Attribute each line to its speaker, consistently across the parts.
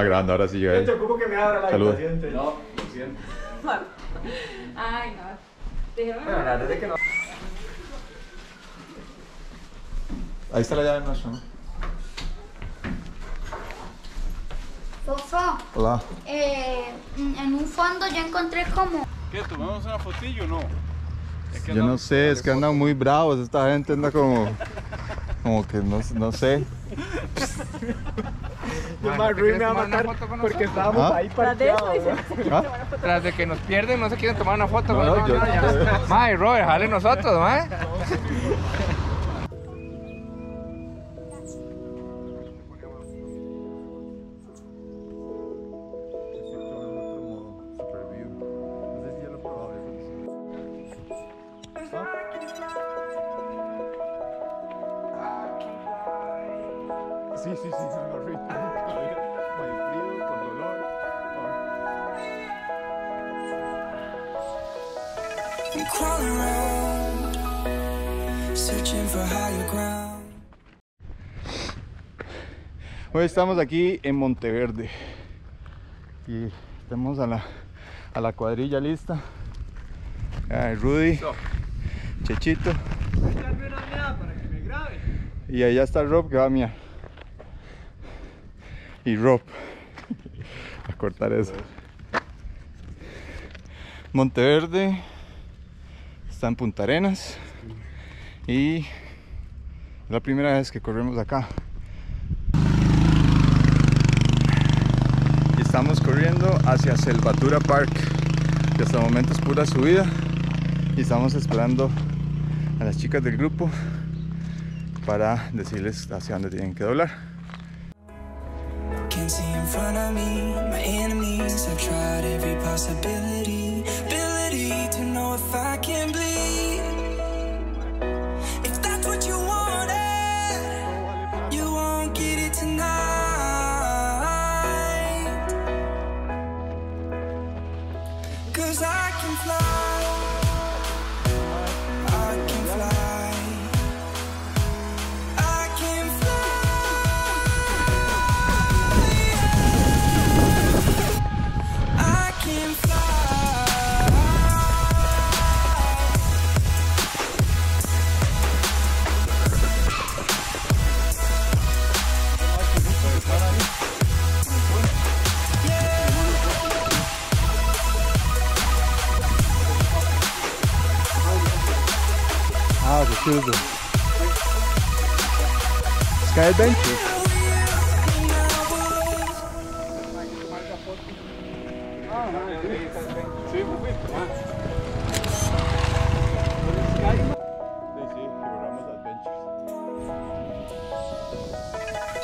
Speaker 1: estaba grabando, ahora sí yo.
Speaker 2: Te ocupo que me abra la
Speaker 1: Salud.
Speaker 2: habitación.
Speaker 3: No, lo siento.
Speaker 4: Ay, no. Dijeron,
Speaker 2: Bueno, la verdad es que no.
Speaker 1: Ahí está la llave nuestra, ¿no?
Speaker 5: Fofo,
Speaker 1: Hola.
Speaker 5: eh, en un fondo yo encontré como...
Speaker 3: ¿Qué? ¿Tomamos una fotillo o no? Es que
Speaker 1: Yo no sé, es que andan muy bravos. Esta gente anda como. Como que no, no sé.
Speaker 2: Yo más Ruiz me va a matar porque estábamos
Speaker 1: ¿Ah?
Speaker 2: ahí
Speaker 4: Tras de eso,
Speaker 2: parqueados.
Speaker 4: dice.
Speaker 1: ¿Ah?
Speaker 6: Tras de que nos pierden, no se quieren tomar una foto.
Speaker 1: No,
Speaker 6: con
Speaker 1: yo-
Speaker 6: nosotros. Mae, Robert, jale nosotros, mae.
Speaker 1: Sí, sí, sí, frío, con dolor.
Speaker 7: Ground.
Speaker 1: Hoy estamos aquí en Monteverde y tenemos a la, a la cuadrilla lista. Rudy, Chechito y allá está Rob que va a miar. Y Rob a cortar eso. Monteverde está en Punta Arenas y es la primera vez que corremos acá. y estamos corriendo hacia Selvatura Park que hasta el momento es pura subida y estamos esperando a las chicas del grupo para decirles hacia dónde tienen que doblar
Speaker 7: front of me, my enemies. I've tried every possibility, ability to know if I can bleed.
Speaker 1: Sky Adventure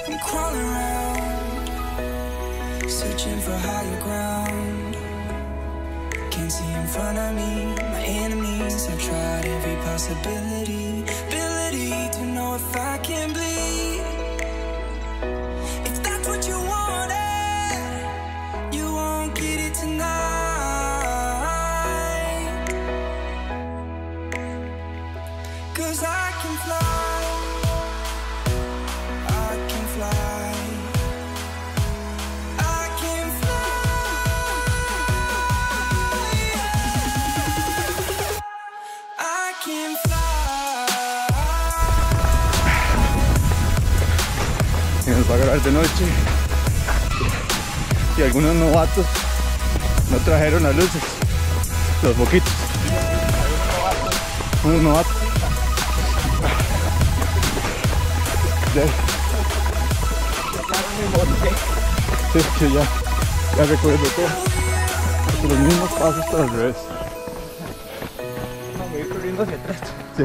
Speaker 7: I'm crawling around, searching for higher ground. See in front of me, my enemies. I've tried every possibility, ability to know if I can bleed.
Speaker 1: Y nos va a grabar de noche y algunos novatos no trajeron las luces los boquitos unos novatos Ya. Sí, que ya, ya recuerdo todo. Porque los mismos pasos pero al revés.
Speaker 2: Voy a ir corriendo hacia atrás.
Speaker 1: Sí.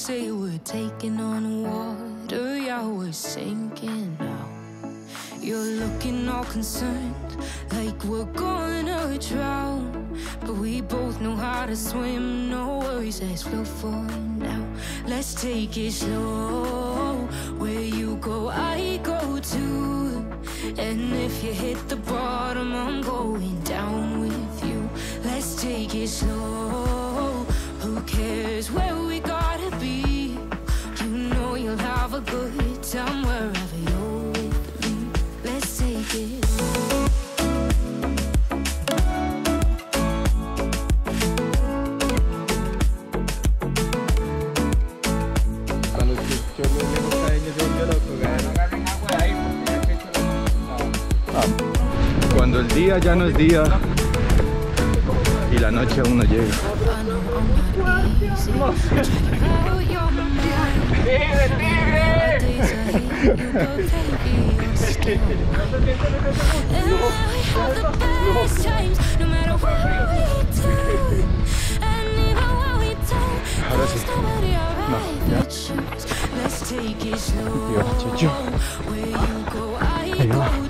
Speaker 8: Say we're taking on water, yeah, we're sinking now. You're looking all concerned, like we're gonna drown. But we both know how to swim, no worries, let's flow for now. Let's take it slow. Where you go, I go too. And if you hit the bottom, I'm going down with you. Let's take it slow. Who cares where we gotta
Speaker 1: El día ya no es día y la noche aún no llega.
Speaker 8: Best times, no what we do. And even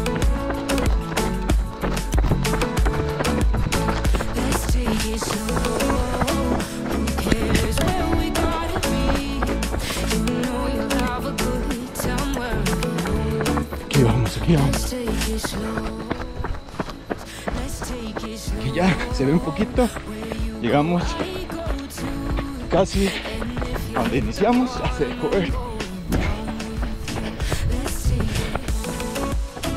Speaker 1: ya se ve un poquito. Llegamos casi a donde iniciamos.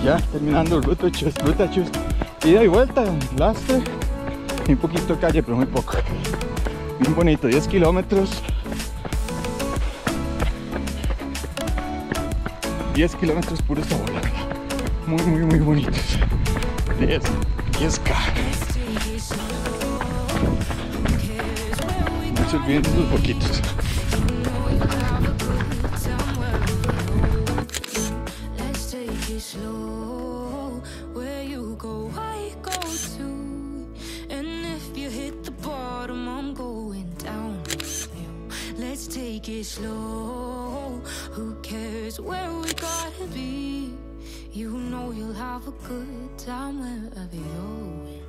Speaker 1: Ya terminando ruta chus, ruta chus. Ida y vuelta, lastre. Y un poquito de calle, pero muy poco. Bien bonito, 10 kilómetros. 10 kilómetros puro sabor, la verdad. muy, muy, muy No se olviden de.
Speaker 8: Let's take it slow. Who cares where we gotta be? You know you'll have a good time wherever you're.